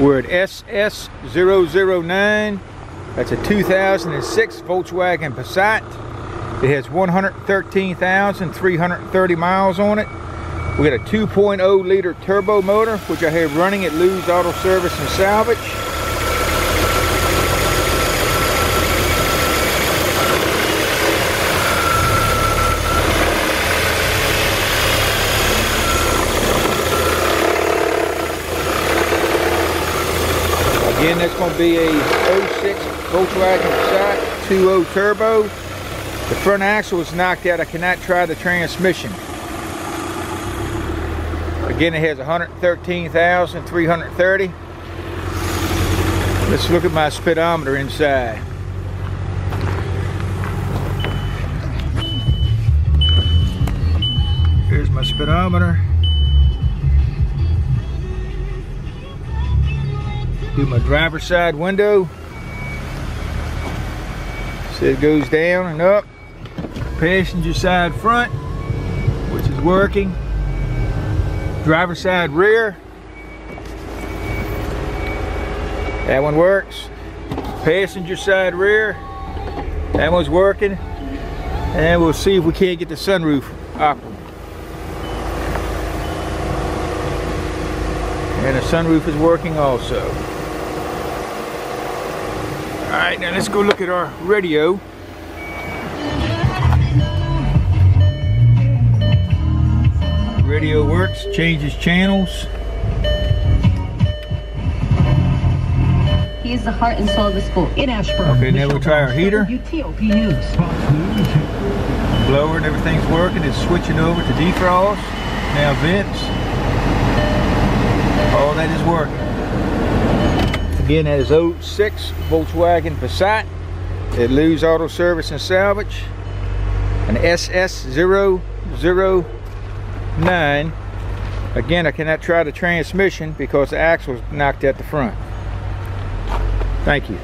We're at SS009. That's a 2006 Volkswagen Passat. It has 113,330 miles on it. We got a 2.0 liter turbo motor, which I have running at Lew's Auto Service and Salvage. Again, that's going to be a 06 Volkswagen Passat 2.0 turbo. The front axle was knocked out. I cannot try the transmission. Again, it has 113,330. Let's look at my speedometer inside. Here's my speedometer. Do my driver's side window. See it goes down and up. Passenger side front, which is working. Driver side rear. That one works. Passenger side rear. That one's working. And we'll see if we can't get the sunroof operable. And the sunroof is working also. Alright, now let's go look at our radio. Radio works, changes channels. He is the heart and soul of the school. In Ashburn. Okay, now we'll try our heater. WTOP News. Blower and everything's working. It's switching over to defrost. Now vents. All that is working. Again, that is 06 Volkswagen Passat at Lew's Auto Service and Salvage. An SS009. Again, I cannot try the transmission because the axle is knocked at the front. Thank you.